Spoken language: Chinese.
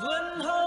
问候